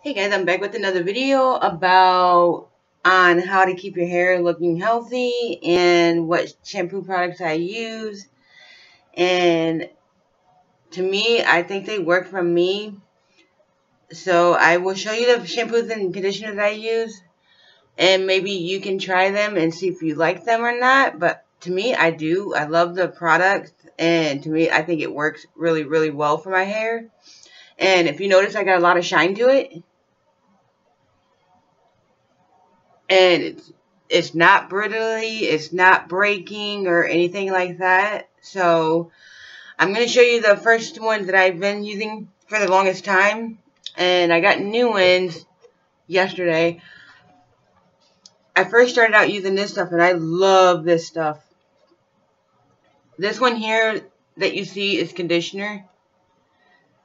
Hey guys, I'm back with another video about on how to keep your hair looking healthy and what shampoo products I use. And to me, I think they work for me. So I will show you the shampoos and conditioners I use. And maybe you can try them and see if you like them or not. But to me, I do. I love the products. And to me, I think it works really, really well for my hair. And if you notice, I got a lot of shine to it. And it's, it's not brittly, it's not breaking or anything like that. So, I'm going to show you the first ones that I've been using for the longest time. And I got new ones yesterday. I first started out using this stuff and I love this stuff. This one here that you see is conditioner.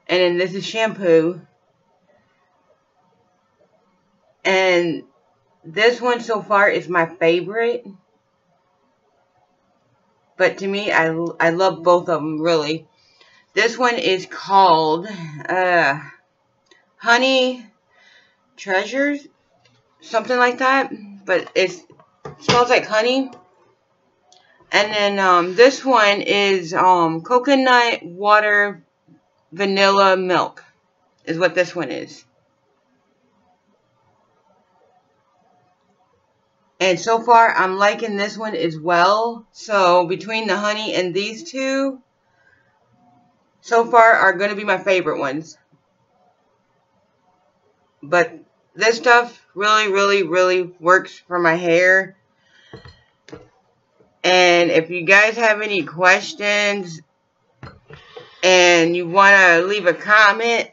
And then this is shampoo. And this one so far is my favorite. But to me, I, I love both of them, really. This one is called uh, Honey Treasures. Something like that. But it smells like honey. And then um, this one is um, coconut water vanilla milk is what this one is. And so far, I'm liking this one as well. So, between the honey and these two, so far are going to be my favorite ones. But this stuff really, really, really works for my hair. And if you guys have any questions and you want to leave a comment,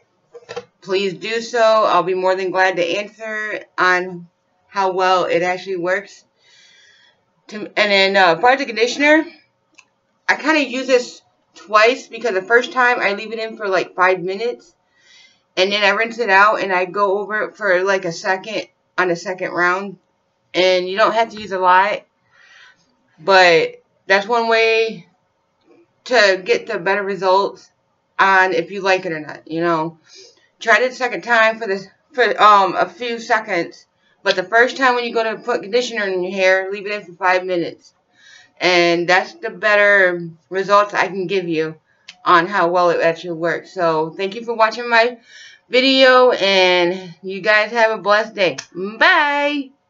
please do so. I'll be more than glad to answer on how well it actually works. To, and then uh, for the conditioner, I kind of use this twice because the first time I leave it in for like five minutes. And then I rinse it out and I go over it for like a second on the second round. And you don't have to use a lot. But that's one way to get the better results on if you like it or not. You know, try it the second time for this for um a few seconds. But the first time when you go to put conditioner in your hair, leave it in for five minutes. And that's the better results I can give you on how well it actually works. So, thank you for watching my video, and you guys have a blessed day. Bye!